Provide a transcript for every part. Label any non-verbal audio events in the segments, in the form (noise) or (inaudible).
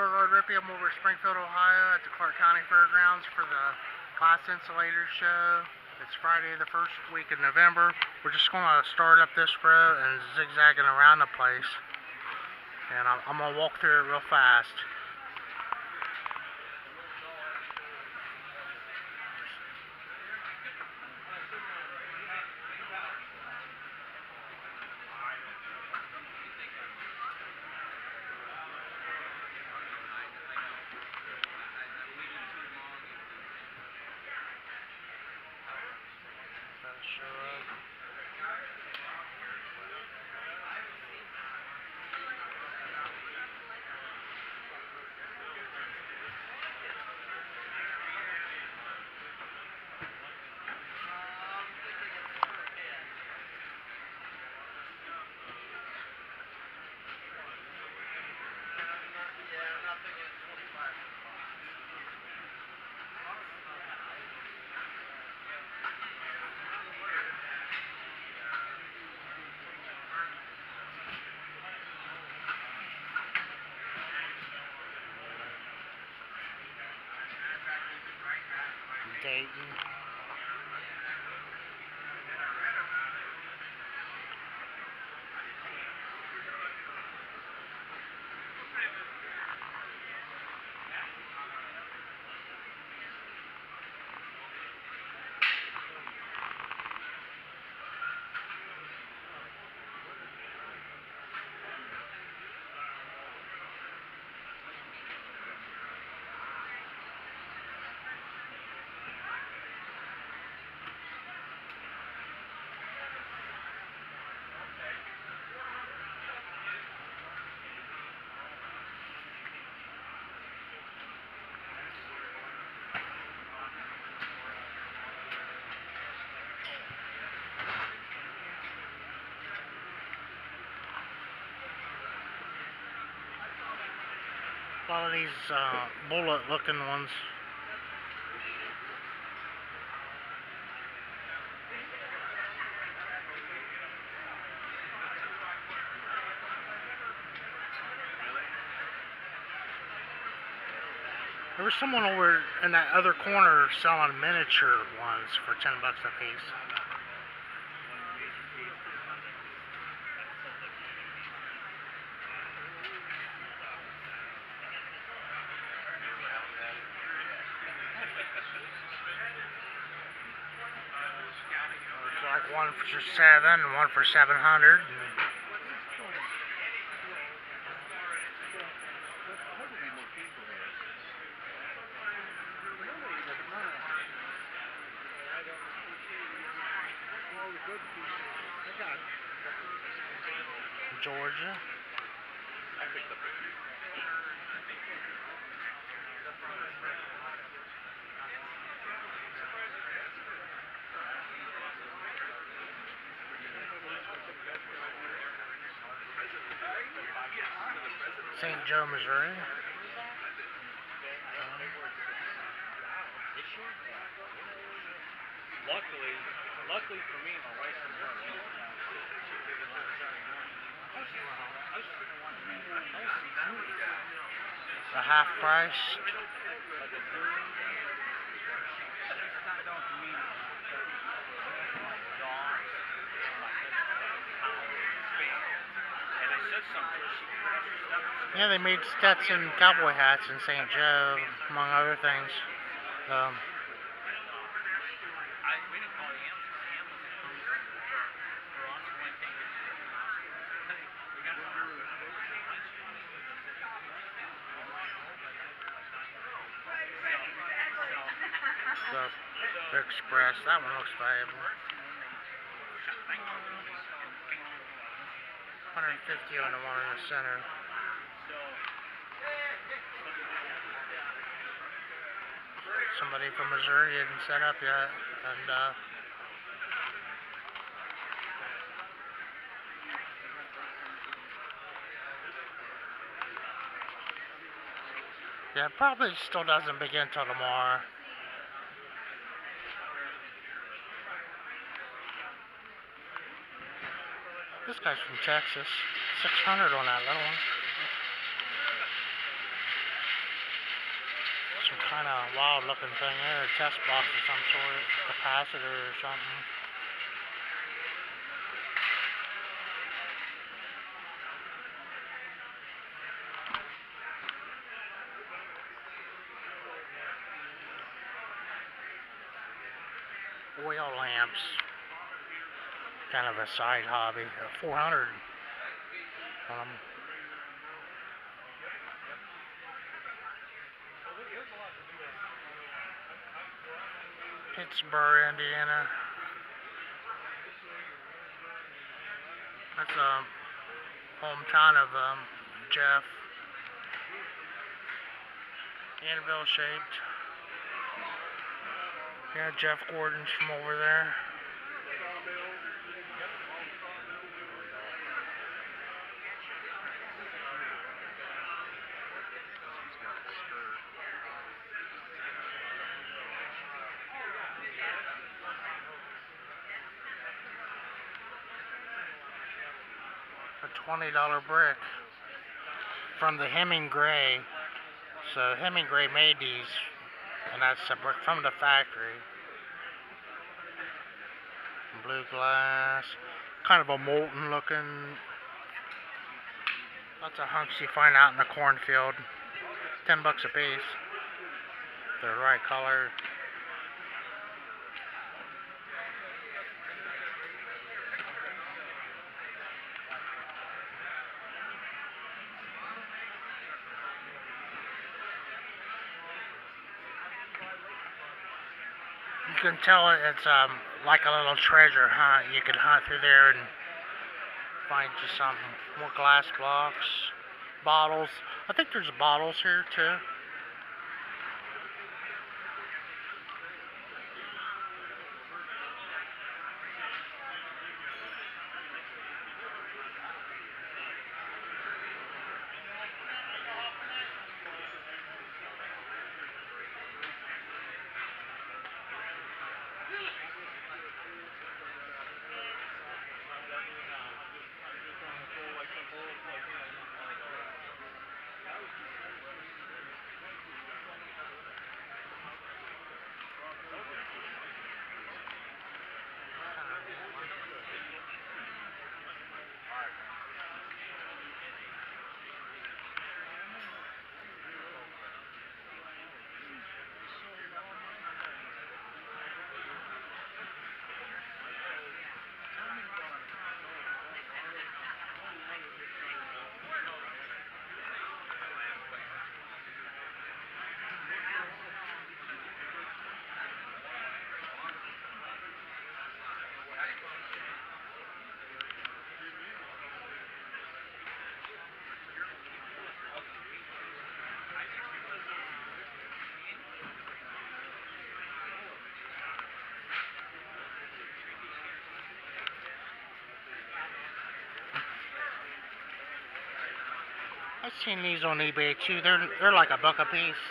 Boregard Rippy. I'm over at Springfield, Ohio at the Clark County Fairgrounds for the Glass Insulator Show. It's Friday the first week of November. We're just going to start up this row and zigzagging around the place. And I'm, I'm going to walk through it real fast. That'll show up. Dayton. A lot of these uh, bullet looking ones. There was someone over in that other corner selling miniature ones for 10 bucks a piece. There's like one for seven one for seven hundred. Georgia. St. Joe, Missouri. Luckily, luckily for me, my wife's work. The half price. And I said something Yeah, they made Stetson cowboy hats in St. Joe, among other things. Um, I, we didn't call Am, Am was for, for us when they Hey, we got the, the Express. That one looks valuable. 150 on the one in the center. Somebody from Missouri hadn't set up yet, and uh, yeah, probably still doesn't begin till tomorrow. This guy's from Texas. 600 on that little one. Kind of wild looking thing there. A test box of some sort, capacitor or something. Oil lamps. Kind of a side hobby. Uh, 400 on Pittsboro, Indiana. That's um hometown of um Jeff. Anvil shaped. Yeah, Jeff Gordon's from over there. A twenty dollar brick from the Hemingray. So Hemingray made these, and that's a brick from the factory. Blue glass, kind of a molten looking. Lots of hunks you find out in the cornfield. Ten bucks a piece. They're the right color. You can tell it's um like a little treasure hunt. You can hunt through there and find you some more glass blocks, bottles. I think there's bottles here too. I've seen these on eBay too. They're they're like a buck a piece.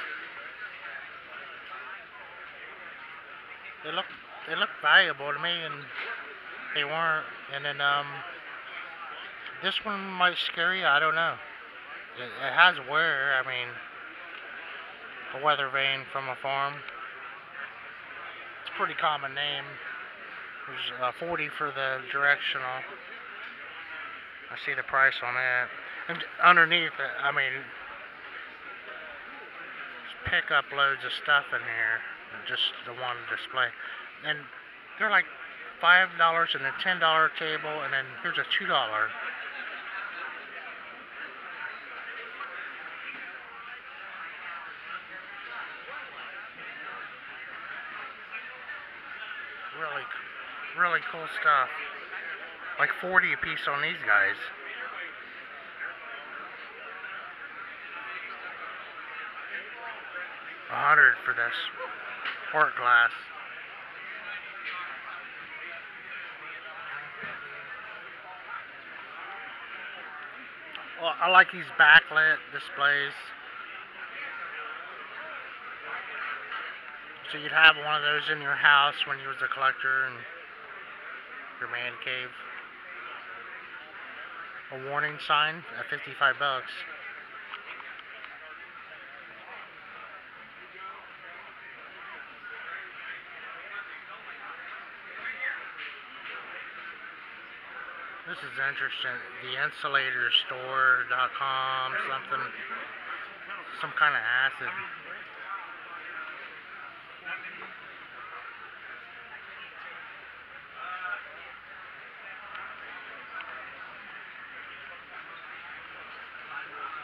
They look they look valuable to me, and they weren't. And then um, this one might scare you. I don't know. It, it has wear. I mean, a weather vane from a farm. It's a pretty common name. There's uh, 40 for the directional. I see the price on that. Underneath it, I mean, pick up loads of stuff in here. Just the one display. And they're like $5 and a $10 table, and then here's a $2. Really, really cool stuff. Like 40 a piece on these guys. A hundred for this port glass. Well, I like these backlit displays. So you'd have one of those in your house when you was a collector and your man cave. A warning sign at 55 bucks. This is interesting. The insulator store.com, something, some kind of acid.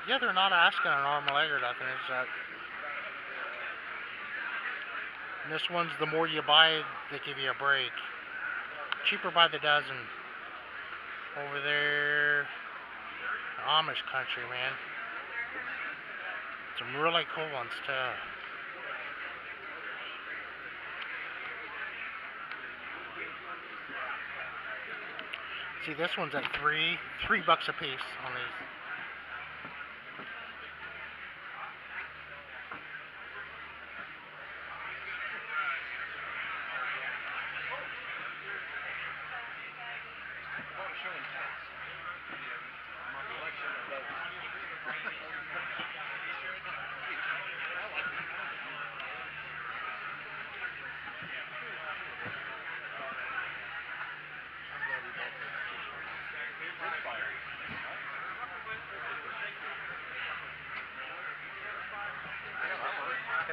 Yeah, they're not asking an arm leg or nothing. It's that. And this one's the more you buy, they give you a break. Cheaper by the dozen. Over there, Amish country, man. Some really cool ones too. See, this one's at three, three bucks a piece on these.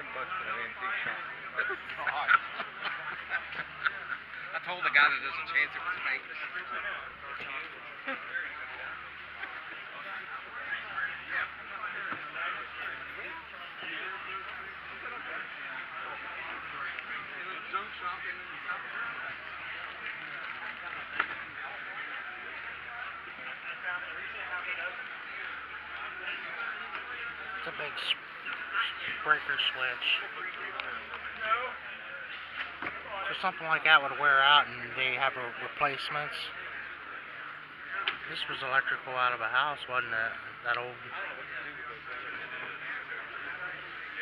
Ten bucks for an antique shop. (laughs) I told the guy that there's a chance it was fake. It's a big s- breaker switch. So something like that would wear out and they have replacements. This was electrical out of a house, wasn't it? That old.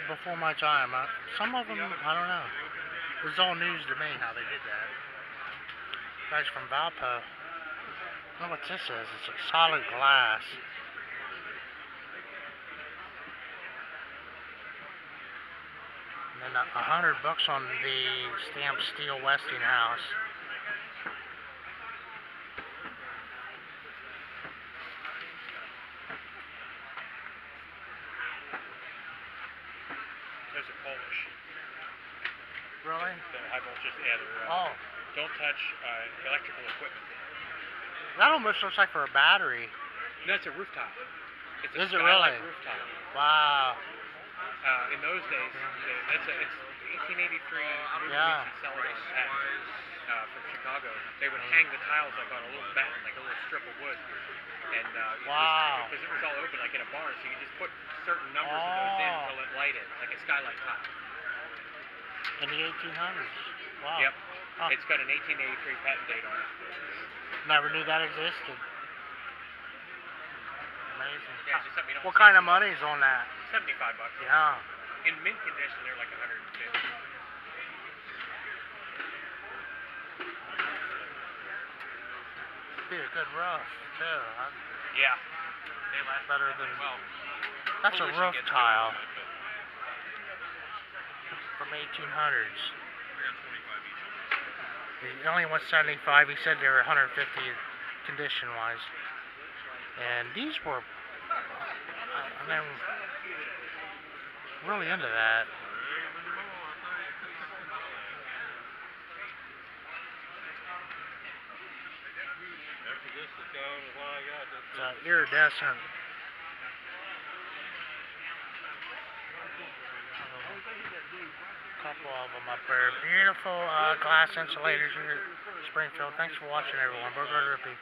Before my time. Uh, some of them, I don't know. It was all news to me how they did that. Guys from Valpo. I don't know what this is. It's a solid glass. And then a hundred bucks on the stamped steel Westinghouse. There's a Polish. Really? The high voltage, they're, uh, Oh, don't touch uh, electrical equipment. that almost looks like for a battery. No, it's a rooftop. It's a Is it really? roof tile. Wow. Uh, in those days, that's a, it's 1883 Ruby Yeah. Celadon uh, from Chicago. They would hang the tiles like on a little batten, like a little strip of wood. And uh, Wow. Because it was all open, like in a barn, so you just put certain numbers of those in Oh. until it lighted, like a skylight tile. In the 1800s. Wow. Yep. Huh. It's got an 1883 patent date on it. Never knew that existed. Amazing. Yeah, just something you don't What see. kind of money is on that? 75 bucks. Yeah. In mint condition, they're like 150. Be a good roof too. huh? Yeah. They last Better than. well. That's a roof tile from 1800s. He only went 75. He said they were 150 condition wise. And these were. I mean, really into that. It's uh, iridescent. Couple of them up there. Beautiful uh, glass insulators here Springfield. Thanks for watching, everyone. Boregard Rippy.